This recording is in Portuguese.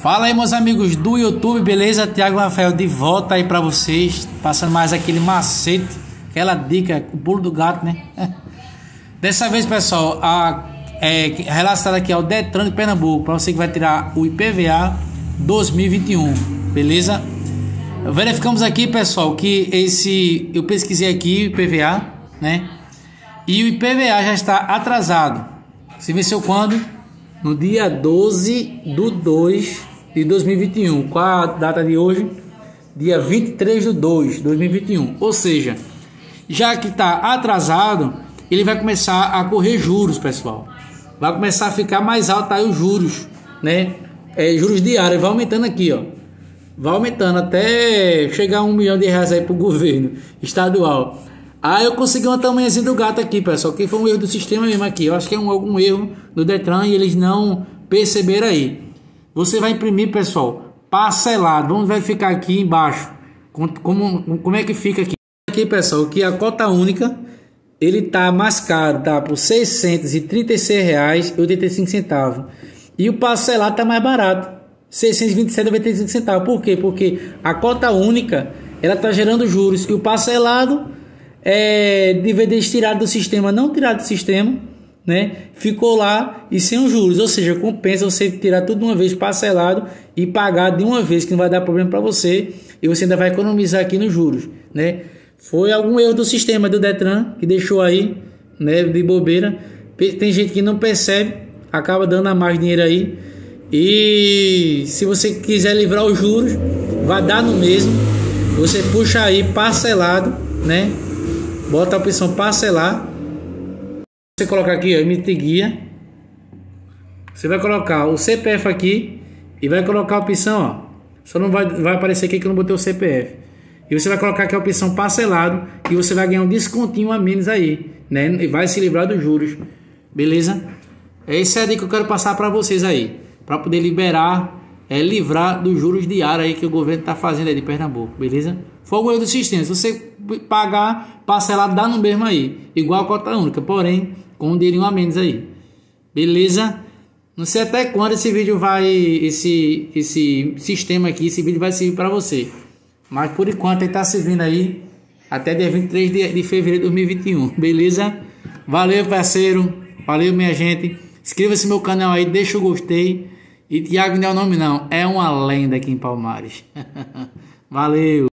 Fala aí, meus amigos do YouTube, beleza? Tiago Rafael de volta aí para vocês, passando mais aquele macete, aquela dica, o pulo do gato, né? Dessa vez, pessoal, a, é, relacionado aqui ao Detran de Pernambuco, para você que vai tirar o IPVA 2021, beleza? Verificamos aqui, pessoal, que esse eu pesquisei aqui o IPVA, né? E o IPVA já está atrasado. Se venceu quando? No dia 12 do 2 de 2021. Qual a data de hoje? Dia 23 do 2 de 2021. Ou seja, já que está atrasado, ele vai começar a correr juros, pessoal. Vai começar a ficar mais alto aí os juros, né? É, juros diários, vai aumentando aqui, ó. Vai aumentando até chegar um milhão de reais aí para o governo estadual. Ah, eu consegui uma tamanhazinha do gato aqui, pessoal. Que foi um erro do sistema mesmo aqui. Eu acho que é um, algum erro do Detran e eles não perceberam aí. Você vai imprimir, pessoal, parcelado. Vamos verificar aqui embaixo. Como, como é que fica aqui? Aqui, pessoal, que a cota única ele tá mais caro, tá? Por R$ 636,85. E o parcelado tá mais barato. R$ 627,95. Por quê? Porque a cota única ela tá gerando juros e o parcelado é, de vez tirado do sistema, não tirado do sistema, né? Ficou lá e sem os juros, ou seja, compensa você tirar tudo de uma vez parcelado e pagar de uma vez, que não vai dar problema para você e você ainda vai economizar aqui nos juros, né? Foi algum erro do sistema do Detran que deixou aí, né, de bobeira. Tem gente que não percebe, acaba dando a mais dinheiro aí. E se você quiser livrar os juros, vai dar no mesmo. Você puxa aí parcelado, né? Bota a opção parcelar. Você colocar aqui, ó, emitir guia. Você vai colocar o CPF aqui e vai colocar a opção, ó. Só não vai, vai aparecer aqui que eu não botei o CPF. E você vai colocar aqui a opção parcelado e você vai ganhar um descontinho a menos aí, né? E vai se livrar dos juros. Beleza? Essa é a dica que eu quero passar para vocês aí, para poder liberar, é livrar dos juros diários aí que o governo está fazendo aí de Pernambuco, beleza? Fogo erro do sistema. Se você pagar parcelado, dá no mesmo aí. Igual a cota única, porém, com um dinheirinho a menos aí. Beleza? Não sei até quando esse vídeo vai. Esse, esse sistema aqui, esse vídeo vai servir para você. Mas por enquanto ele está servindo aí até dia 23 de, de fevereiro de 2021. Beleza? Valeu, parceiro. Valeu, minha gente. Inscreva-se no meu canal aí, deixa o gostei. E Thiago não é o nome, não. É uma lenda aqui em Palmares. Valeu.